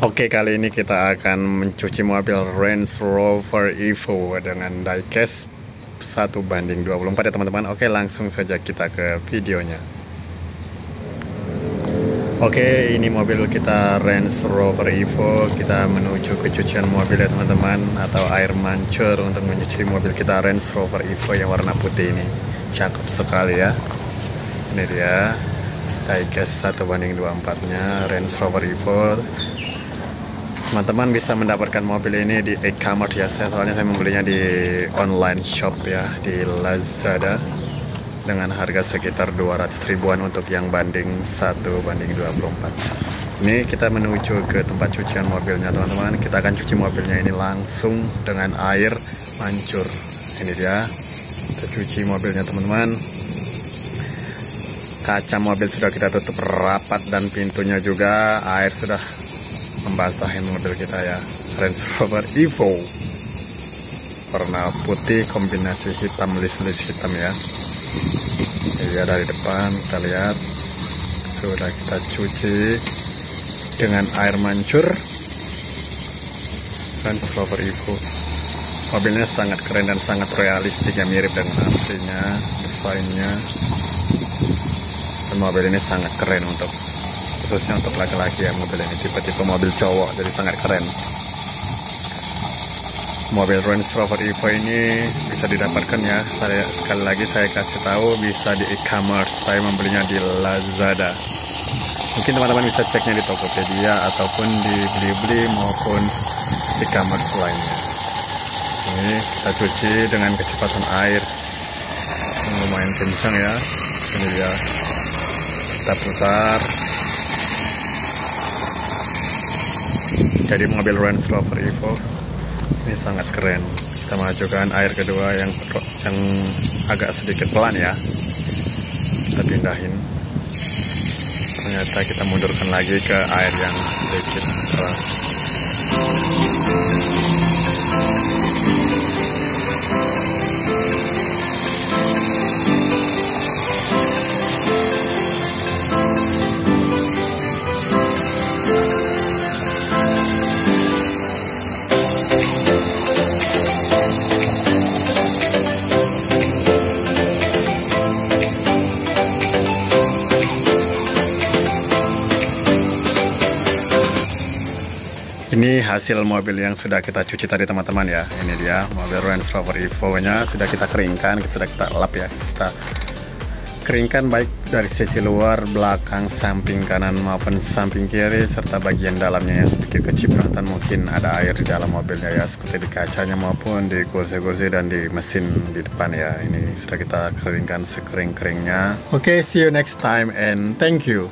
Oke, kali ini kita akan mencuci mobil Range Rover Evo dengan diecast 1 banding 24 ya teman-teman. Oke, langsung saja kita ke videonya. Oke, ini mobil kita Range Rover Evo. Kita menuju ke cucian mobil ya teman-teman atau air mancur untuk mencuci mobil kita Range Rover Evo yang warna putih ini. Cakep sekali ya. Ini dia diecast 1 banding 24 nya Range Rover Evo teman-teman bisa mendapatkan mobil ini di e-commerce ya saya soalnya saya membelinya di online shop ya di Lazada. Dengan harga sekitar 200 ribuan untuk yang banding 1 banding 24 ini kita menuju ke tempat cucian mobilnya teman-teman. Kita akan cuci mobilnya ini langsung dengan air mancur ini dia. Kita cuci mobilnya teman-teman. Kaca mobil sudah kita tutup rapat dan pintunya juga air sudah membasahin mobil kita ya. Range Rover Evo. Warna putih kombinasi hitam list-list hitam ya. Ya dari depan kita lihat. Sudah kita cuci dengan air mancur. Range Rover Evo. Mobilnya sangat keren dan sangat realistik ya mirip dengan aslinya desainnya. Dan mobil ini sangat keren untuk khususnya untuk laki-laki ya mobil ini tipe-tipe mobil cowok jadi sangat keren. Mobil Range Rover Evo ini bisa didapatkan ya. Saya sekali lagi saya kasih tahu bisa di e-commerce. Saya membelinya di Lazada. Mungkin teman-teman bisa ceknya di Tokopedia ataupun di Blibli maupun e-commerce lainnya. Ini kita cuci dengan kecepatan air. Lumayan kencang ya. Ini dia. Kita putar jadi mobil Range Rover Evo ini sangat keren. Kita majukan air kedua yang yang agak sedikit pelan ya. Kita pindahin. Ternyata kita mundurkan lagi ke air yang sedikit pelan Ini hasil mobil yang sudah kita cuci tadi teman-teman ya. Ini dia mobil Range Rover Evo-nya sudah kita keringkan, kita sudah kita lap ya. Kita keringkan baik dari sisi luar, belakang, samping kanan maupun samping kiri serta bagian dalamnya yang sedikit kecipratan mungkin ada air di dalam mobilnya ya seperti di kacanya maupun di kursi-kursi dan di mesin di depan ya. Ini sudah kita keringkan sekering-keringnya. Oke, okay, see you next time and thank you.